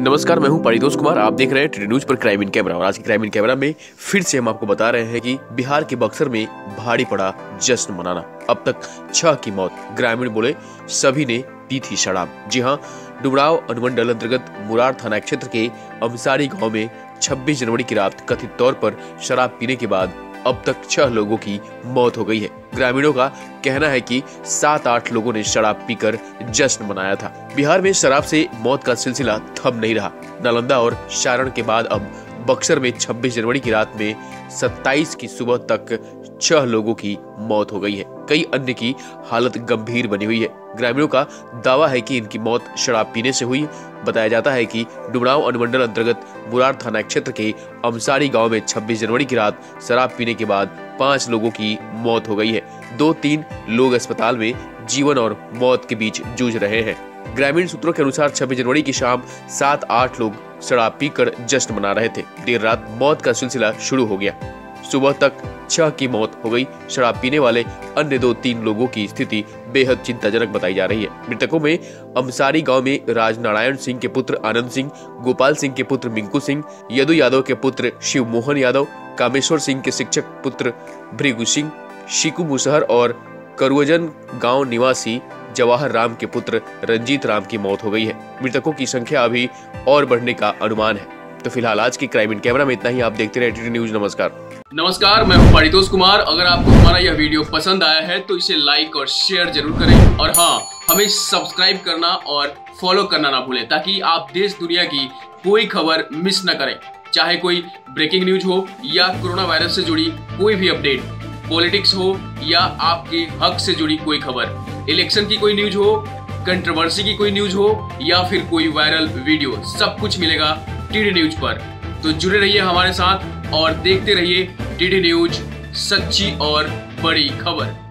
नमस्कार, मैं हूँ परितोष कुमार। आप देख रहे हैं न्यूज़ पर क्राइम इन कैमरा और आज की क्राइम इन कैमरा में फिर से हम आपको बता रहे हैं कि बिहार के बक्सर में भारी पड़ा जश्न मनाना। अब तक छह की मौत। ग्रामीण बोले, सभी ने पी थी शराब। जी हाँ डुमराव अनुमंडल अंतर्गत मुरार थाना क्षेत्र के अमसारी गाँव में 26 जनवरी की रात कथित तौर पर शराब पीने के बाद अब तक छह लोगों की मौत हो गई है। ग्रामीणों का कहना है कि सात आठ लोगों ने शराब पीकर जश्न मनाया था। बिहार में शराब से मौत का सिलसिला थम नहीं रहा। नालंदा और सारण के बाद अब बक्सर में 26 जनवरी की रात में 27 की सुबह तक छह लोगों की मौत हो गई है। कई अन्य की हालत गंभीर बनी हुई है। ग्रामीणों का दावा है कि इनकी मौत शराब पीने से हुई। बताया जाता है कि डुमराव अनुमंडल अंतर्गत मुरार थाना क्षेत्र के अमसारी गाँव में 26 जनवरी की रात शराब पीने के बाद पाँच लोगों की मौत हो गई है। दो तीन लोग अस्पताल में जीवन और मौत के बीच जूझ रहे हैं। ग्रामीण सूत्रों के अनुसार 26 जनवरी की शाम सात आठ लोग शराब पीकर जश्न मना रहे थे। देर रात मौत का सिलसिला शुरू हो गया। सुबह तक छह की मौत हो गई। शराब पीने वाले अन्य दो तीन लोगों की स्थिति बेहद चिंताजनक बताई जा रही है। मृतकों में अमसारी गाँव में राज नारायण सिंह के पुत्र आनंद सिंह, गोपाल सिंह के पुत्र मिंकू सिंह, यदु यादव के पुत्र शिव मोहन यादव, कामेश्वर सिंह के शिक्षक पुत्र भृगु सिंह, शिकू मुसहर और करुवजन गाँव निवासी जवाहर राम के पुत्र रंजीत राम की मौत हो गई है। मृतकों की संख्या अभी और बढ़ने का अनुमान है। तो फ़िलहाल आज की क्राइम इन कैमरा में इतना ही। आप देखते रहे न्यूज़। नमस्कार। नमस्कार, मैं हूँ परितोष कुमार। अगर आपको हमारा यह वीडियो पसंद आया है तो इसे लाइक और शेयर ज़रूर करें। और हाँ हमें सब्सक्राइब करना और फॉलो करना ना भूलें, ताकि आप देश दुनिया की कोई खबर मिस न करें। चाहे कोई ब्रेकिंग न्यूज़ हो या कोरोना वायरस से जुड़ी कोई भी अपडेट पॉलिटिक्स हो या आपके हक से जुड़ी कोई खबर, इलेक्शन की कोई न्यूज़ हो, कंट्रोवर्सी की कोई न्यूज़ हो, या फिर कोई वायरल वीडियो, सब कुछ मिलेगा टीडी न्यूज़ पर। तो जुड़े रहिए हमारे साथ और देखते रहिए टीडी न्यूज़, सच्ची और बड़ी खबर।